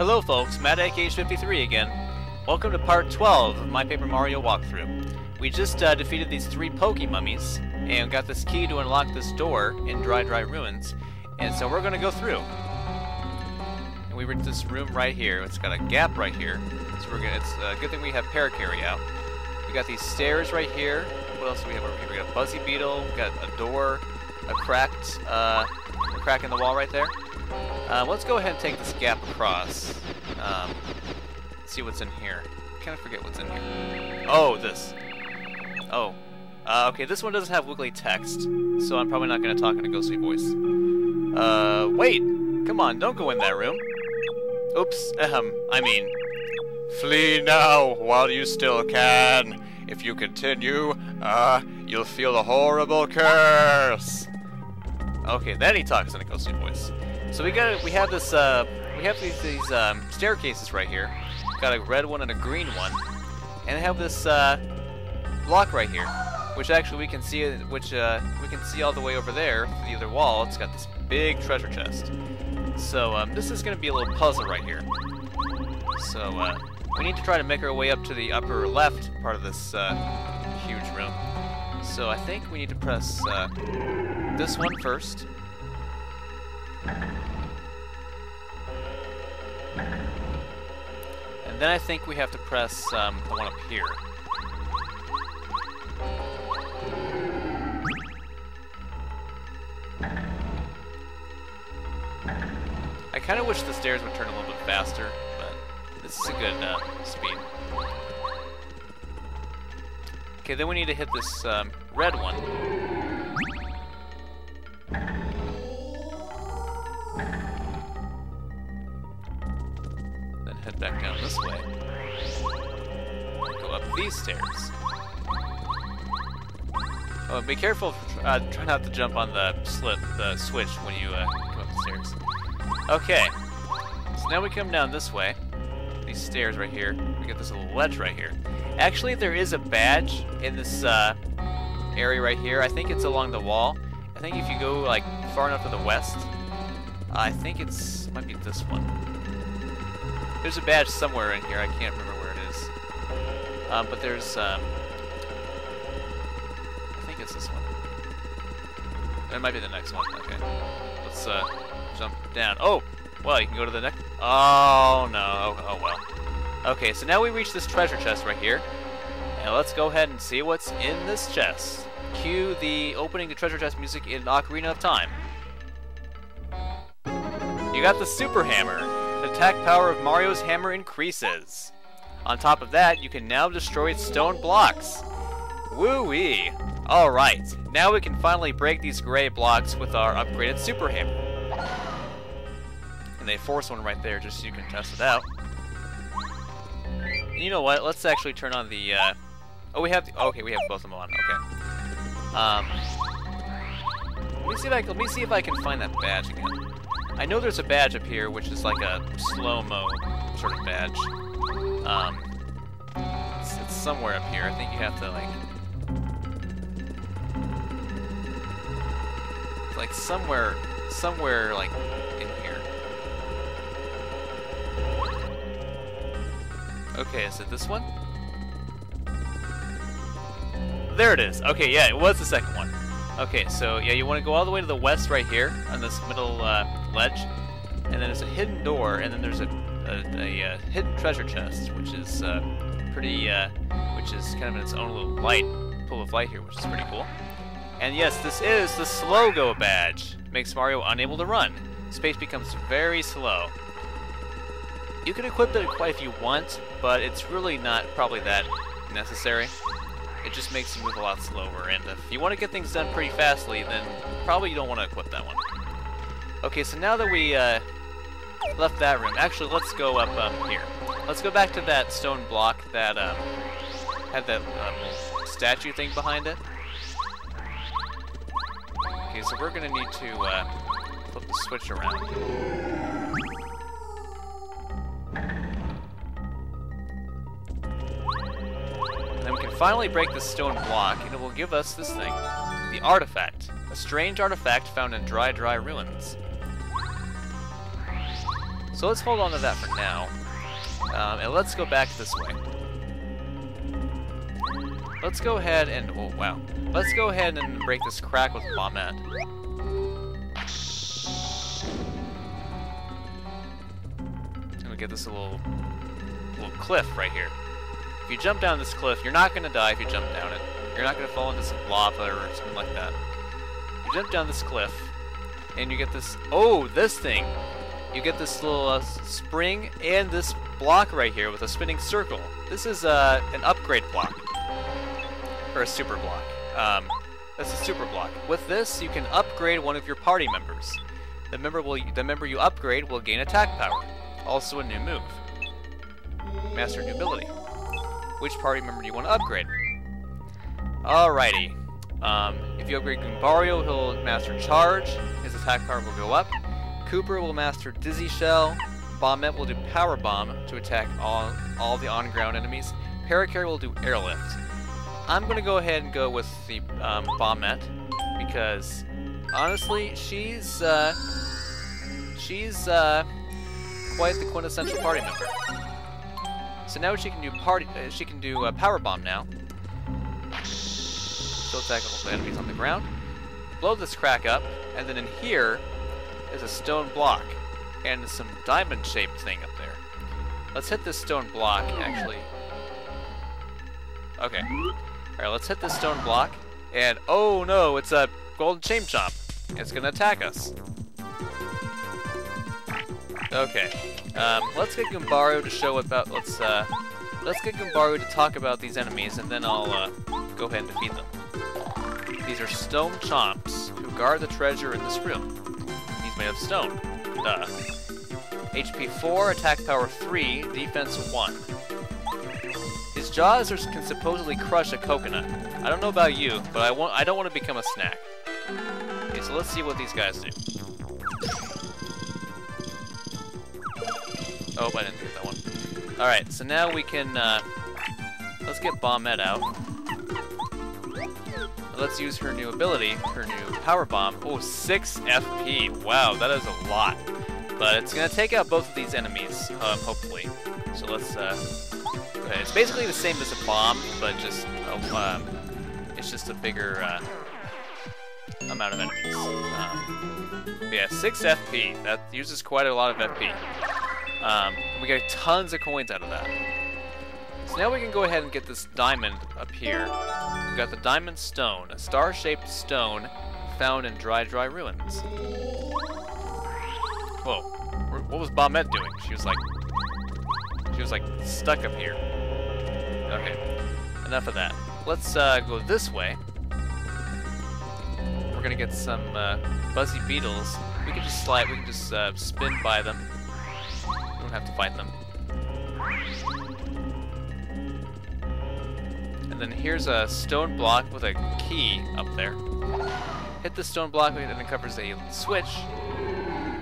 Hello folks, MadAkeH53 again. Welcome to part 12 of My Paper Mario walkthrough. We just uh, defeated these three Pokey Mummies, and got this key to unlock this door in Dry Dry Ruins, and so we're gonna go through. And we reached this room right here, it's got a gap right here, so we're gonna, it's a good thing we have Parakarry out. We got these stairs right here, what else do we have over here? We got a Buzzy Beetle, we got a door, a cracked, uh, a crack in the wall right there. Uh, let's go ahead and take this gap across. Um, see what's in here. Kind of forget what's in here. Oh, this. Oh. Uh, okay, this one doesn't have wiggly text, so I'm probably not going to talk in a ghostly voice. Uh, wait! Come on, don't go in that room. Oops, ahem, I mean... Flee now, while you still can. If you continue, uh, you'll feel a horrible curse. Okay, then he talks in a ghostly voice. So we got we have this uh we have these these um, staircases right here. Got a red one and a green one, and I have this uh, block right here, which actually we can see which uh, we can see all the way over there the other wall. It's got this big treasure chest. So um, this is going to be a little puzzle right here. So uh, we need to try to make our way up to the upper left part of this uh, huge room. So I think we need to press uh, this one first. And then I think we have to press um, the one up here. I kind of wish the stairs would turn a little bit faster, but this is a good uh, speed. Okay, then we need to hit this um, red one. Then head back down this way. Go up these stairs. Oh, be careful. Uh, try not to jump on the slip, the switch when you uh, come up the stairs. Okay. So now we come down this way. These stairs right here. We get this little ledge right here. Actually, there is a badge in this uh, area right here. I think it's along the wall. I think if you go like far enough to the west, I think it's might be this one. There's a badge somewhere in here. I can't remember where it is. Um, but there's um, I think it's this one. It might be the next one. Okay. Let's uh, jump down. Oh! Well, you can go to the next... Oh, no. Oh, oh, well. Okay, so now we reach this treasure chest right here. And let's go ahead and see what's in this chest. Cue the opening the treasure chest music in Ocarina of Time. You got the Super Hammer. The attack power of Mario's hammer increases. On top of that, you can now destroy stone blocks. Woo-wee! Alright, now we can finally break these gray blocks with our upgraded Super Hammer. And they force one right there just so you can test it out. And you know what, let's actually turn on the, uh... Oh, we have the... Okay, we have both of them on, okay. Um... Let me see if I, let me see if I can find that badge again. I know there's a badge up here, which is like a slow-mo sort of badge. Um... It's, it's somewhere up here. I think you have to, like... It's like somewhere, somewhere like. Okay, is it this one? There it is. Okay, yeah, it was the second one. Okay, so yeah, you want to go all the way to the west right here on this middle uh, ledge, and then there's a hidden door, and then there's a, a, a, a hidden treasure chest, which is uh, pretty, uh, which is kind of in its own little light, pool of light here, which is pretty cool. And yes, this is the Slow Go badge. Makes Mario unable to run. Space becomes very slow. You can equip it quite if you want, but it's really not probably that necessary. It just makes you move a lot slower, and if you want to get things done pretty fastly, then probably you don't want to equip that one. Okay, so now that we uh, left that room, actually let's go up um, here. Let's go back to that stone block that um, had that um, statue thing behind it. Okay, so we're gonna need to uh, flip the switch around. Finally break the stone block, and it will give us this thing. The artifact. A strange artifact found in dry, dry ruins. So let's hold on to that for now. Um, and let's go back this way. Let's go ahead and... Oh, wow. Let's go ahead and break this crack with Bombette. And we get this little, little cliff right here. If you jump down this cliff, you're not going to die if you jump down it. You're not going to fall into some lava or something like that. You jump down this cliff, and you get this... Oh, this thing! You get this little uh, spring and this block right here with a spinning circle. This is uh, an upgrade block. Or a super block. Um, that's a super block. With this, you can upgrade one of your party members. The member will the member you upgrade will gain attack power. Also a new move. Master new ability. Which party member do you want to upgrade? Alrighty. Um, if you upgrade Goombario, he'll master Charge. His attack power will go up. Kooper will master Dizzy Shell. Bombette will do Power Bomb to attack all, all the on-ground enemies. Parakarry will do Airlift. I'm going to go ahead and go with the um, Bombette because, honestly, she's, uh, she's, uh, quite the quintessential party member. So now she can do party, uh, she can do uh, Power Bomb now. She'll attack all the enemies on the ground. Blow this crack up, and then in here is a stone block and some diamond-shaped thing up there. Let's hit this stone block, actually. Okay. Alright, let's hit this stone block, and oh no, it's a golden chain chomp. It's gonna attack us. Okay. Um, let's get Goombario to show about, let's, uh, let's get Goombario to talk about these enemies, and then I'll, uh, go ahead and defeat them. These are stone chomps who guard the treasure in this room. He's made of stone. Duh. HP 4, attack power 3, defense 1. His jaws are, can supposedly crush a coconut. I don't know about you, but I want I don't want to become a snack. Okay, so let's see what these guys do. Oh, I didn't get that one. Alright, so now we can, uh, let's get Bombette out. Let's use her new ability, her new Power Bomb. Oh, 6 FP. Wow, that is a lot. But it's going to take out both of these enemies, um, hopefully. So let's, uh, okay. It's basically the same as a bomb, but just, uh, um, it's just a bigger, uh, amount of enemies. Um, yeah, 6 FP. That uses quite a lot of FP. Um, we get tons of coins out of that. So now we can go ahead and get this diamond up here. We've got the diamond stone, a star-shaped stone found in dry, dry ruins. Whoa, what was Bombette doing? She was like, she was like stuck up here. Okay, enough of that. Let's uh, go this way. We're gonna get some uh, buzzy beetles. We can just slide, we can just uh, spin by them. Don't have to fight them. And then here's a stone block with a key up there. Hit the stone block and it covers a switch.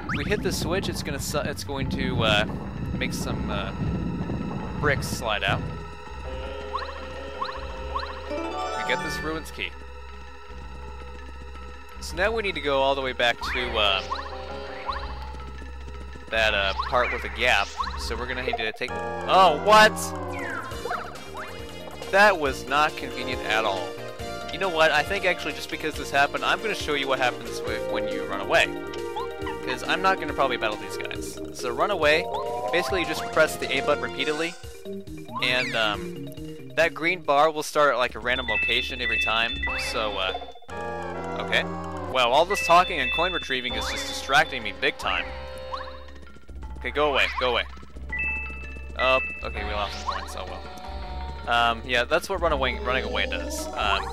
If we hit the switch, it's gonna it's going to uh, make some uh, bricks slide out. We get this ruins key. So now we need to go all the way back to uh, that uh, part with a gap. So we're gonna need to take. Oh, what? That was not convenient at all. You know what? I think actually just because this happened, I'm to show you what happens when you run away. Because I'm not to probably battle these guys. So run away, basically you just press the A button repeatedly, and um, that green bar will start at like a random location every time. So, uh, okay. Well, all this talking and coin retrieving is just distracting me big time. Okay, go away, go away. Oh, okay, we lost points, oh well. Um, yeah, that's what running running away does. Um,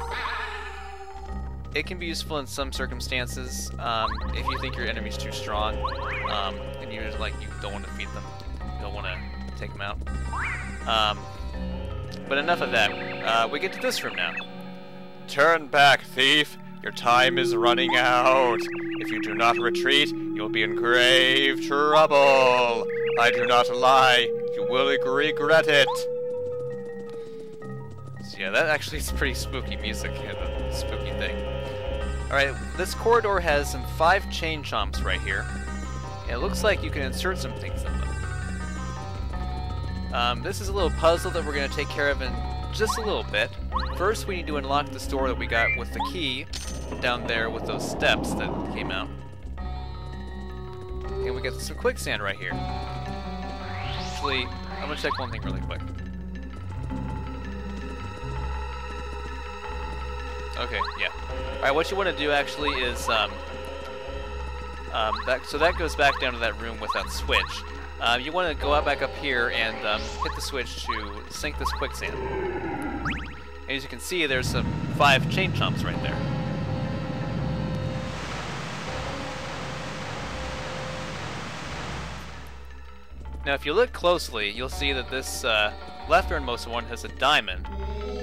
it can be useful in some circumstances um, if you think your enemy's too strong um, and you're like you don't want to defeat them, you don't want to take them out. Um, but enough of that. Uh, we get to this room now. Turn back, thief! Your time is running out. If you do not retreat, you'll be in grave trouble. I do not lie. You will regret it. So yeah, that actually is pretty spooky music, and a spooky thing. Alright, this corridor has some five chain chomps right here. it looks like you can insert some things in them. Um, this is a little puzzle that we're going to take care of in just a little bit. First, we need to unlock this door that we got with the key down there with those steps that came out. And we get some quicksand right here. Actually, I'm to check one thing really quick. Okay, yeah. Alright, what you want to do actually is, um, um, that, so that goes back down to that room with that switch. Um, you want to go out back up here and um, hit the switch to sink this quicksand. And As you can see, there's some five chain chomps right there. Now, if you look closely, you'll see that this uh, lefternmost one has a diamond,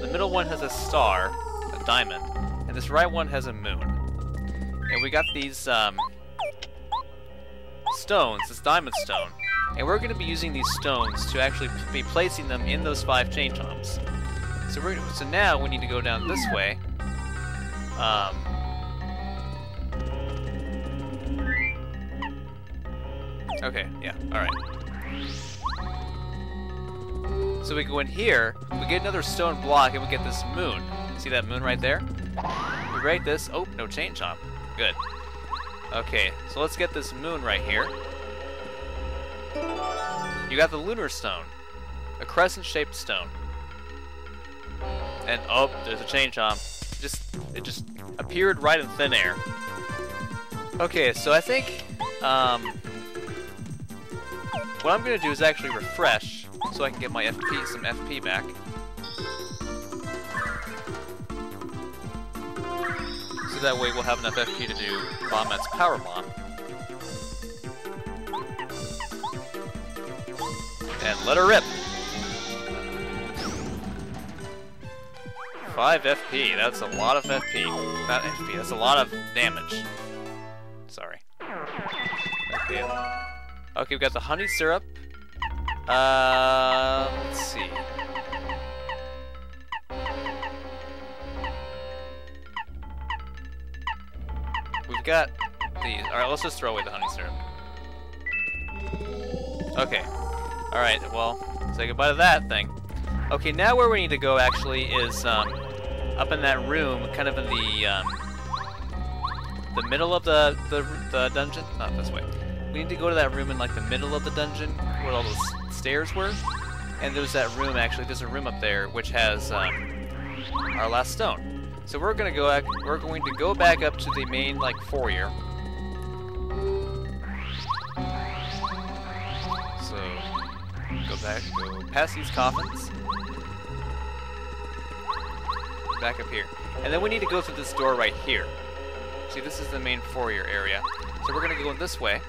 the middle one has a star, a diamond, and this right one has a moon. And we got these um, stones, this diamond stone, and we're going to be using these stones to actually be placing them in those five chain chomps. So we're so now we need to go down this way. Um, okay, yeah, alright. So we go in here, we get another stone block, and we get this moon. See that moon right there? We rate this. Oh, no chain chomp. Good. Okay, so let's get this moon right here. You got the lunar stone, a crescent-shaped stone. And oh, there's a chain chomp. Just it just appeared right in thin air. Okay, so I think um, what I'm gonna do is actually refresh so I can get my FP some FP back. So that way we'll have enough FP to do Bombette's Power Bomb. And let her rip! 5 FP, that's a lot of FP. Not FP, that's a lot of damage. Sorry. Okay, okay we've got the honey syrup. Uh, let's see. We've got these. Alright, let's just throw away the honey syrup. Okay. Alright, well, say goodbye to that thing. Okay, now where we need to go actually is um, up in that room, kind of in the um, the middle of the, the the dungeon. Not this way. We need to go to that room in like the middle of the dungeon where all those stairs were. And there's that room actually. There's a room up there which has um, our last stone. So we're gonna go. Back, we're going to go back up to the main like foyer. So go back. Go past these coffins back up here. And then we need to go through this door right here. See, this is the main foyer area. So we're going to go in this way.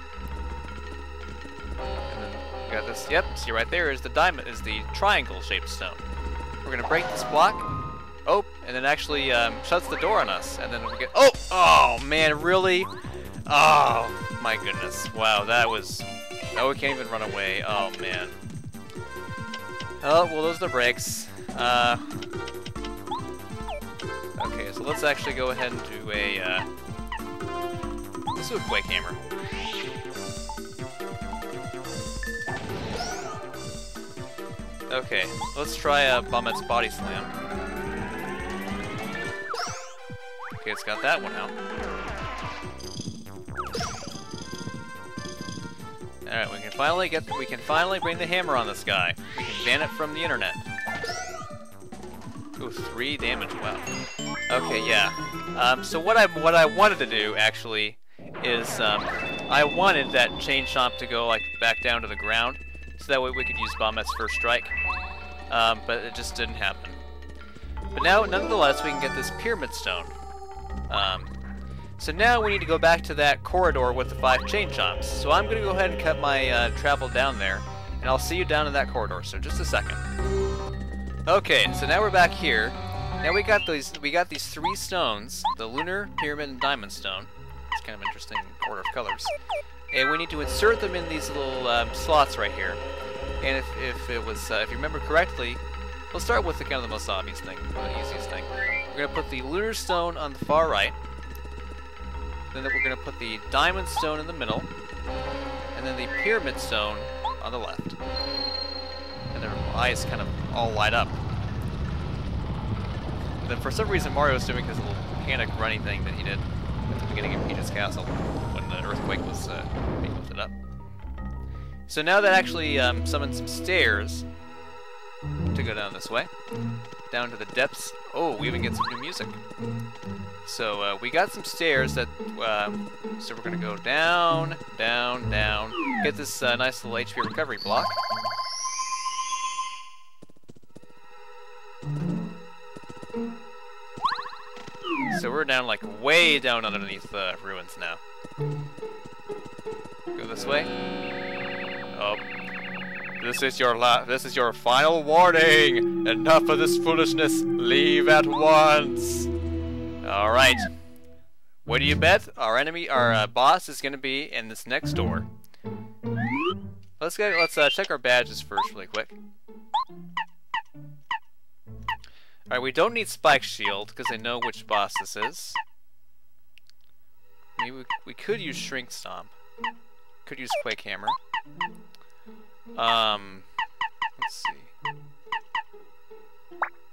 Got this, yep, see right there is the diamond, is the triangle-shaped stone. We're to break this block. Oh, and then actually um, shuts the door on us. And then we get, oh, oh man, really? Oh, my goodness. Wow, that was, oh, we can't even run away. Oh, man. Oh, well, those are the brakes. Uh, Okay, so let's actually go ahead and do a, uh, let's do a Quake Hammer. Okay, let's try a Bombette's Body Slam. Okay, it's got that one out. Alright, we can finally get, we can finally bring the hammer on this guy. We can ban it from the internet. Ooh, three damage, wow. Okay, yeah. Um, so what I what I wanted to do actually is um, I wanted that chain chomp to go like back down to the ground, so that way we could use Bombette's first strike. Um, but it just didn't happen. But now, nonetheless, we can get this pyramid stone. Um, so now we need to go back to that corridor with the five chain chomps. So I'm going to go ahead and cut my uh, travel down there, and I'll see you down in that corridor. So just a second. Okay, so now we're back here. Now we got these we got these three stones, the lunar, pyramid, and diamond stone. It's kind of interesting order of colors. And we need to insert them in these little um, slots right here. And if, if it was, uh, if you remember correctly, we'll start with the kind of the most obvious thing, the easiest thing. We're gonna put the lunar stone on the far right. Then we're gonna put the diamond stone in the middle, and then the pyramid stone on the left. And then eyes kind of all light up. And then for some reason Mario was doing his little panic running thing that he did at the beginning of Peach's Castle when the earthquake was uh, being lifted up. So now that actually um, summoned some stairs to go down this way, down to the depths. Oh, we even get some new music. So uh, we got some stairs that, um, so we're gonna go down, down, down, get this uh, nice little HP recovery block. So we're down like way down underneath the ruins now. Go this way. This is your la this is your final warning. Enough of this foolishness. Leave at once. All right. What do you bet? Our enemy, our uh, boss, is gonna be in this next door. Let's get let's uh, check our badges first, really quick. Alright, we don't need Spike Shield, because I know which boss this is. Maybe we, we could use Shrink Stomp. Could use Quake Hammer. Um, let's see.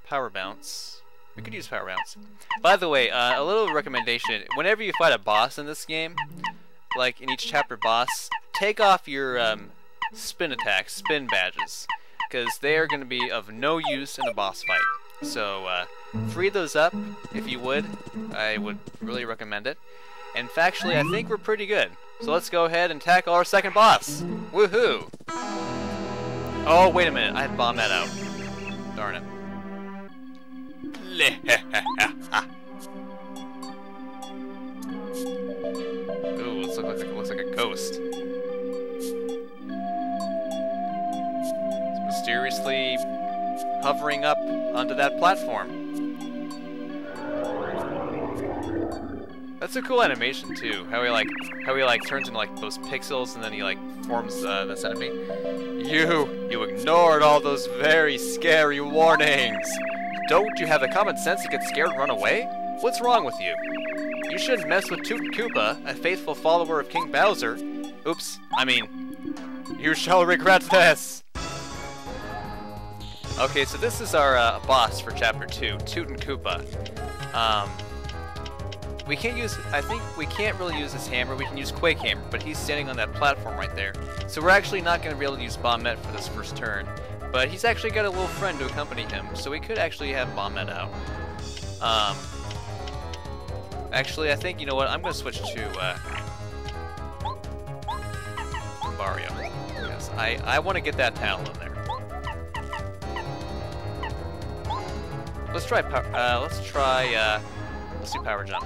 Power Bounce. We could use Power Bounce. By the way, uh, a little recommendation. Whenever you fight a boss in this game, like in each chapter boss, take off your um, spin attacks, spin badges, because they are going to be of no use in a boss fight. So uh, free those up if you would. I would really recommend it. And factually, I think we're pretty good. So let's go ahead and tackle our second boss. Woohoo! Oh, wait a minute. I had Bombette out. Darn it. Ooh, looks like, it looks like a ghost. It's mysteriously hovering up onto that platform. That's a cool animation too. How he like, how he like turns into like those pixels and then he like forms uh, this enemy. You, you ignored all those very scary warnings. Don't you have the common sense to get scared and run away? What's wrong with you? You shouldn't mess with Tutankoopa, a faithful follower of King Bowser. Oops, I mean, you shall regret this. Okay, so this is our uh, boss for Chapter 2, Tutankoopa. Um, we can't use, I think we can't really use this hammer, we can use Quake Hammer, but he's standing on that platform right there. So we're actually not going to be able to use Bombette for this first turn. But he's actually got a little friend to accompany him, so we could actually have Bombette out. Um, actually, I think, you know what, I'm going to switch to uh, Mario. Yes, I, I want to get that talent in there. Let's try. Uh, let's try. Uh, let's do power jump.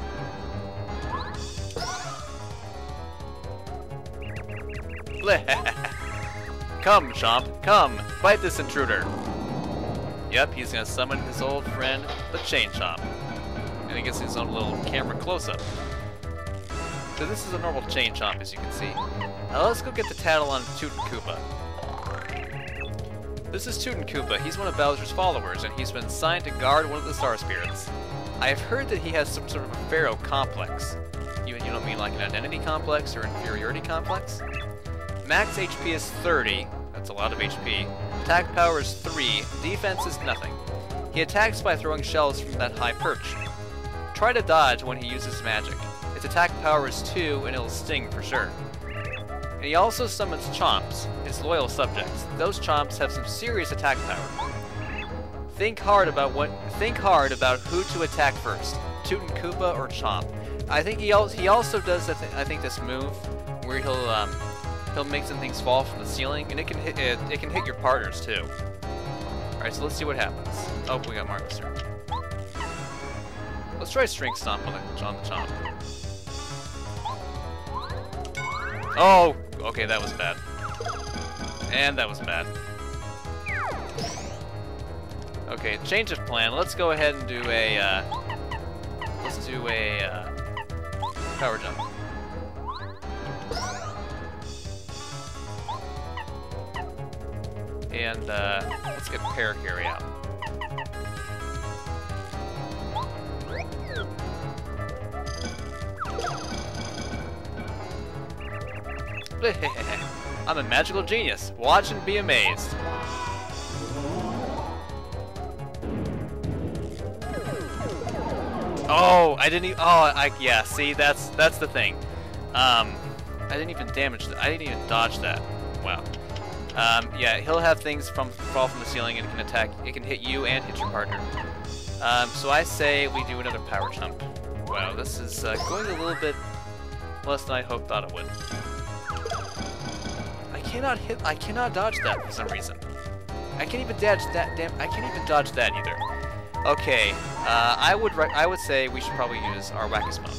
come, Chomp, come, fight this intruder. Yep, he's gonna summon his old friend, the Chain Chomp. And he gets his own little camera close-up. So this is a normal Chain Chomp, as you can see. Now let's go get the tattle on Tutankoopa. This is Tutankoopa. He's one of Bowser's followers, and he's been assigned to guard one of the Star Spirits. I have heard that he has some sort of a Pharaoh complex. You, you don't mean like an identity complex or inferiority complex? Max HP is 30, that's a lot of HP. Attack power is 3, defense is nothing. He attacks by throwing shells from that high perch. Try to dodge when he uses magic. Its attack power is 2, and it'll sting for sure. And he also summons Chomps, his loyal subjects. Those Chomps have some serious attack power. Think hard about what. Think hard about who to attack first, Tutankoopa or Chomp. I think he also he also does th I think this move where he'll um, he'll make some things fall from the ceiling, and it can hit it, it can hit your partners too. All right, so let's see what happens. Oh, we got Marcus turn. Let's try Shrink Stomp on the on the Chomp. Oh, okay, that was bad. And that was bad. Okay, change of plan. Let's go ahead and do a, uh, let's do a, uh, power jump. And, uh, let's get Parakarry out. I'm a magical genius. Watch and be amazed. Oh, I didn't even, oh, I, yeah, see, that's, that's the thing. Um, I didn't even damage I didn't even dodge that. Wow. Um, yeah, he'll have things from fall from the ceiling and can attack, it can hit you and hit your partner. Um, so I say we do another power jump. Wow, this is uh, going a little bit less than I hoped thought it would. I cannot hit, I cannot dodge that for some reason. I can't even dodge that, damn, I can't even dodge that either. Okay, uh, I would I would say we should probably use our Whacka's Bump.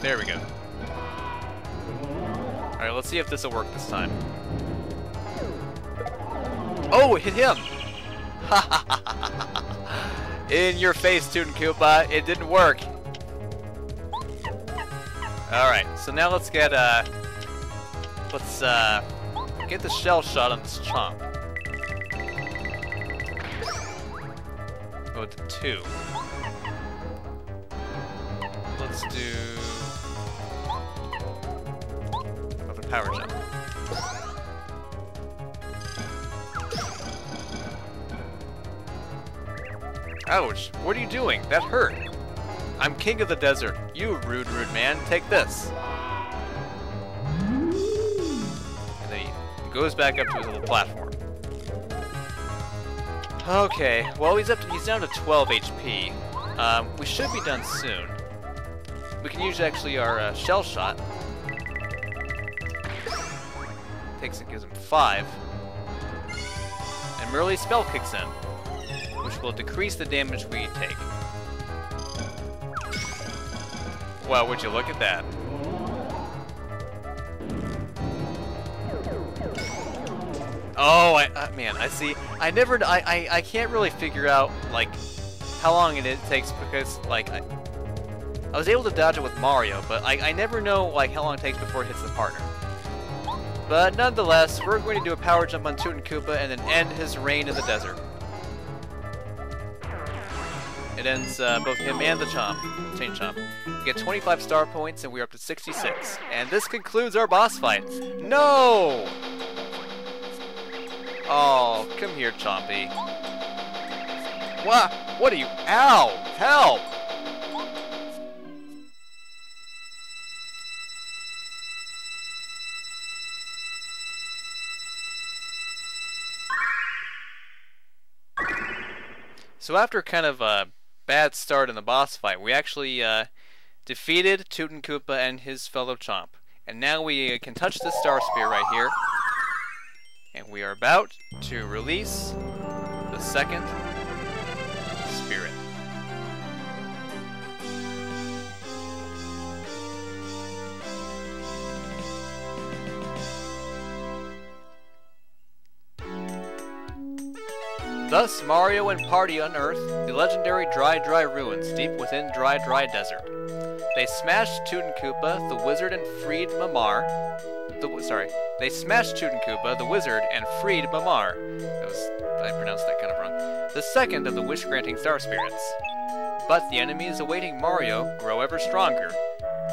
There we go. Alright, let's see if this will work this time. Oh, hit him! In your face, Tutankoopa, it didn't work. Alright, so now let's get, uh, let's, uh, get the shell shot on this chomp. Go to two. Let's do another power jump. Ouch! What are you doing? That hurt! I'm king of the desert. You rude, rude man. Take this. Goes back up to his little platform. Okay, well he's up to, he's down to 12 HP. Um, we should be done soon. We can use actually our uh, shell shot. Takes it gives him five. And Merlee's spell kicks in, which will decrease the damage we take. Well, would you look at that? Oh, I, uh, man, I see. I never, I, I, I can't really figure out, like, how long it takes because, like, I, I was able to dodge it with Mario, but I, I never know, like, how long it takes before it hits the partner. But nonetheless, we're going to do a power jump on Tutankoopa and then end his reign in the desert. It ends uh, both him and the Chomp, Chain Chomp. We get 25 star points and we're up to 66. And this concludes our boss fight. No! Oh, come here, Chompy. What? What are you? Ow! Help! So after kind of a bad start in the boss fight, we actually uh, defeated Tutankoopa and his fellow Chomp. And now we can touch the Star Spirit right here. And we are about to release the second spirit. Thus, Mario and party unearth the legendary Dry Dry Ruins deep within Dry Dry Desert. They smashed Tutankoopa, the wizard, and freed Mamar. The, sorry, they smashed Koopa, the wizard, and freed Mamar. That was, I pronounced that kind of wrong. The second of the wish-granting star spirits. But the enemies awaiting Mario grow ever stronger,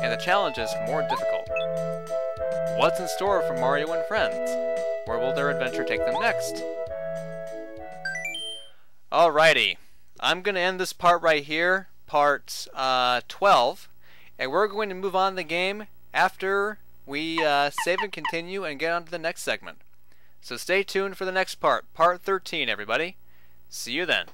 and the challenges more difficult. What's in store for Mario and friends? Where will their adventure take them next? Alrighty, I'm to end this part right here, part uh, 12, and we're going to move on the game after we uh, save and continue and get on to the next segment. So stay tuned for the next part, part 13, everybody. See you then.